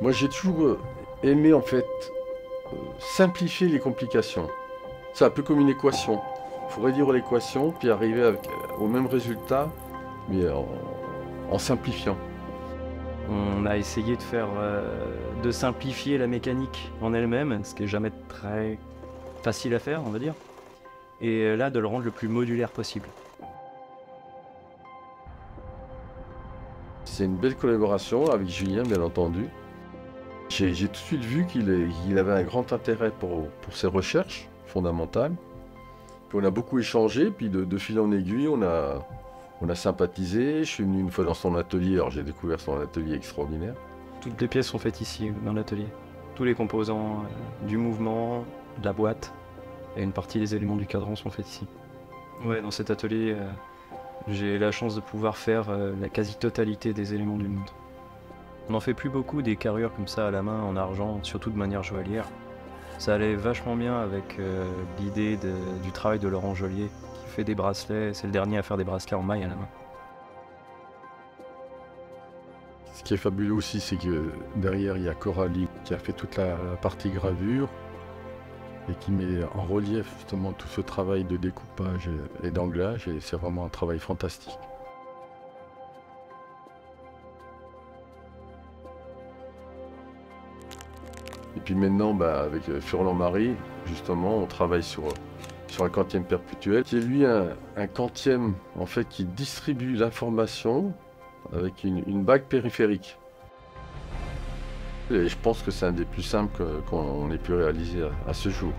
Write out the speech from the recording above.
Moi j'ai toujours euh, aimé en fait euh, simplifier les complications. C'est un peu comme une équation. Il faut réduire l'équation puis arriver avec, euh, au même résultat, mais en, en simplifiant. On a essayé de faire, de simplifier la mécanique en elle-même, ce qui est jamais très facile à faire, on va dire. Et là, de le rendre le plus modulaire possible. C'est une belle collaboration avec Julien, bien entendu. J'ai tout de suite vu qu'il avait un grand intérêt pour, ses recherches fondamentales. Puis on a beaucoup échangé, puis de, fil en aiguille, on a, on a sympathisé. Je suis venu une fois dans son atelier, alors j'ai découvert son atelier extraordinaire. Toutes les pièces sont faites ici, dans l'atelier. Tous les composants euh, du mouvement, de la boîte, et une partie des éléments du cadran sont faits ici. Ouais, dans cet atelier, euh, j'ai la chance de pouvoir faire euh, la quasi-totalité des éléments du monde. On n'en fait plus beaucoup des carrures comme ça à la main en argent, surtout de manière joaillière. Ça allait vachement bien avec euh, l'idée du travail de Laurent Joliet, qui fait des bracelets, c'est le dernier à faire des bracelets en maille à la main. Ce qui est fabuleux aussi, c'est que derrière, il y a Coralie qui a fait toute la, partie gravure et qui met en relief justement tout ce travail de découpage et d'anglage. Et c'est vraiment un travail fantastique. Puis maintenant, bah, avec euh, Furlan Marie, justement, on travaille sur, euh, sur un quantième perpétuel, qui est lui un, un quantième en fait qui distribue l'information avec une, une bague périphérique. Et je pense que c'est un des plus simples qu'on ait pu réaliser à ce jour.